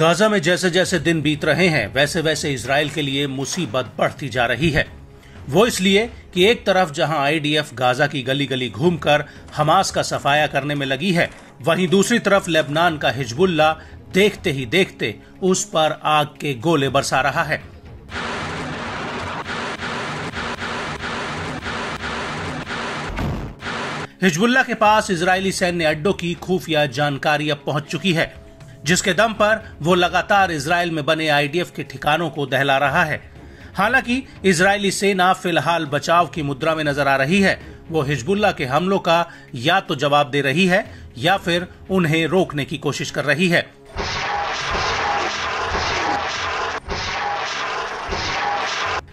Gaza में जैसे जैसे दिन बीत रहे हैं, वैसे वैसे इसराइल के लिए मुसीबत बढ़ती जा रही है। वो इसलिए कि एक तरफ़ जहाँ आईडीएफ गाजा की गली गली घूमकर हमास का सफाया करने में लगी है, वहीं दूसरी तरफ़ लेबनान का हिजबुल्ला देखते ही देखते उस पर आग के गोले बरसा रहा है। हिजबुल्ला के पास इजरायली सैन्य अड्डों की खुफिया जानकारी अब पहुँच चुकी है। जिसके दम पर वो लगातार इसराइल में बने आईडीएफ के ठिकानों को दहला रहा है। हालाँकि इजरायली सेना फ़िलहाल बचाव की मुद्रा में नज़र आ रही है। वो हिजबुल्ला के हमलों का या तो जवाब दे रही है, या फिर उन्हें रोकने की कोशिश कर रही है।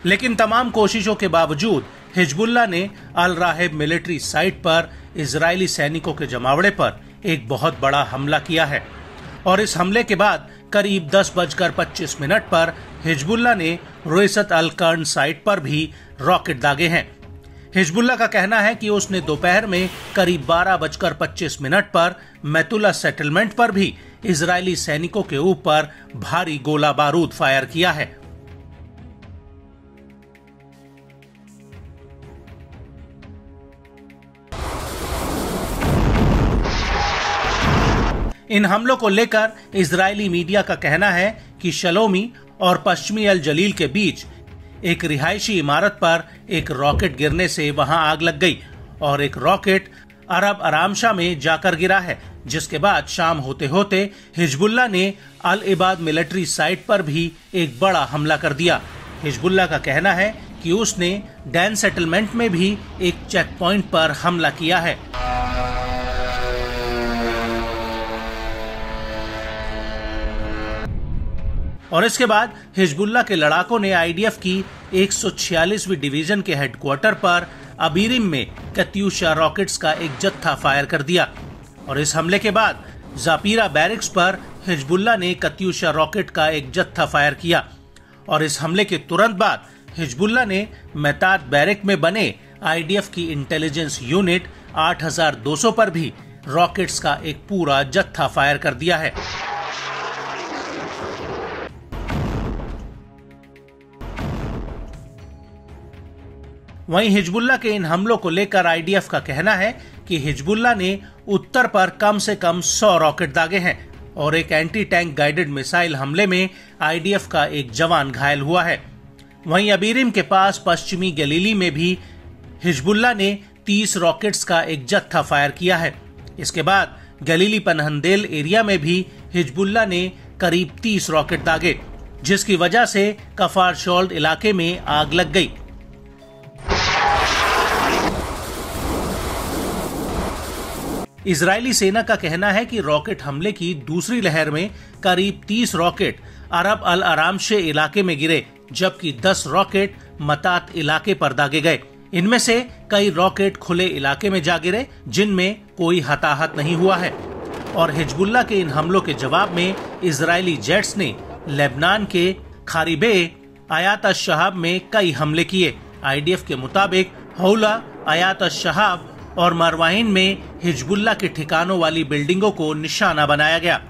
लेकिन तमाम कोशिशों के बावजूद हिजबुल्ला ने अल राहेब मिलिट्री साइट पर इजरायली सैनिकों के जमावड़े पर एक बहुत बड़ा हमला किया है। और इस हमले के बाद करीब दस बजकर पच्चीस मिनट पर हिजबुल्ला ने रोइसत अल कर्न साइट पर भी रॉकेट दागे हैं। हिजबुल्ला का कहना है कि उसने दोपहर में करीब बारह बजकर पच्चीस मिनट पर मैतुला सेटलमेंट पर भी इजरायली सैनिकों के ऊपर भारी गोला बारूद फायर किया है। इन हमलों को लेकर इजरायली मीडिया का कहना है कि शलोमी और पश्चिमी अल जलील के बीच एक रिहायशी इमारत पर एक रॉकेट गिरने से वहाँ आग लग गई और एक रॉकेट अरब आरामशाह में जाकर गिरा है, जिसके बाद शाम होते होते हिजबुल्ला ने अल इबाद मिलिट्री साइट पर भी एक बड़ा हमला कर दिया। हिजबुल्ला का कहना है कि उसने डैन सेटलमेंट में भी एक चेक पॉइंट पर हमला किया है। और इसके बाद हिजबुल्ला के लड़ाकों ने आईडीएफ की 146वीं डिवीज़न के हेडक्वार्टर पर अबीरिम में कत्यूशा रॉकेट्स का एक जत्था फायर कर दिया। और इस हमले के बाद जापीरा बैरिक्स पर हिजबुल्ला ने कत्यूशा रॉकेट का एक जत्था फायर किया। और इस हमले के तुरंत बाद हिजबुल्ला ने मेहतात बैरिक में बने आईडीएफ की इंटेलिजेंस यूनिट 8200 पर भी रॉकेट्स का एक पूरा जत्था फायर कर दिया है। वहीं हिजबुल्ला के इन हमलों को लेकर आईडीएफ का कहना है कि हिजबुल्ला ने उत्तर पर कम से कम 100 रॉकेट दागे हैं और एक एंटी टैंक गाइडेड मिसाइल हमले में आईडीएफ का एक जवान घायल हुआ है। वहीं अबीरिम के पास पश्चिमी गलीली में भी हिजबुल्ला ने 30 रॉकेट्स का एक जत्था फायर किया है। इसके बाद गलीली पनहंदेल एरिया में भी हिजबुल्ला ने करीब 30 रॉकेट दागे, जिसकी वजह से कफार शोल्ड इलाके में आग लग गई। इजरायली सेना का कहना है कि रॉकेट हमले की दूसरी लहर में करीब 30 रॉकेट अरब अल आरामशे इलाके में गिरे, जबकि 10 रॉकेट मतात इलाके पर दागे गए। इनमें से कई रॉकेट खुले इलाके में जा गिरे, जिनमें कोई हताहत नहीं हुआ है। और हिजबुल्ला के इन हमलों के जवाब में इजरायली जेट्स ने लेबनान के खारिबे आयात शहाब में कई हमले किए। आईडीएफ के मुताबिक हौला आयात शहाब और मरवाइन में हिजबुल्ला के ठिकानों वाली बिल्डिंगों को निशाना बनाया गया।